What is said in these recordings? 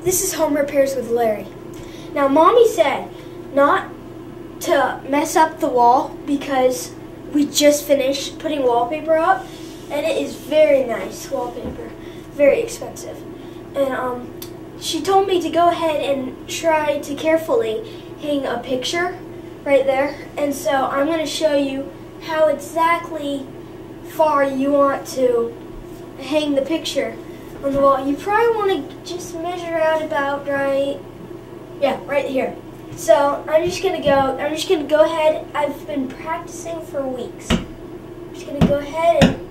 This is Home Repairs with Larry. Now, Mommy said not to mess up the wall because we just finished putting wallpaper up, and it is very nice wallpaper, very expensive. And um, she told me to go ahead and try to carefully hang a picture right there. And so I'm going to show you how exactly far you want to hang the picture on the wall. You probably want to just measure out about right, yeah, right here. So I'm just gonna go. I'm just gonna go ahead. I've been practicing for weeks. I'm just gonna go ahead and.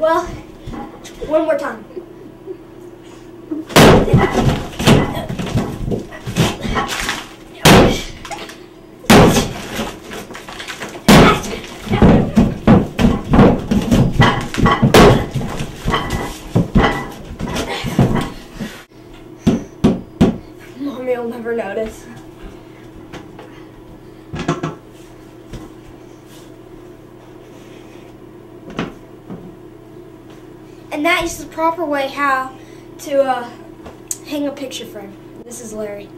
Well, one more time. Will never notice. And that is the proper way how to uh, hang a picture frame. This is Larry.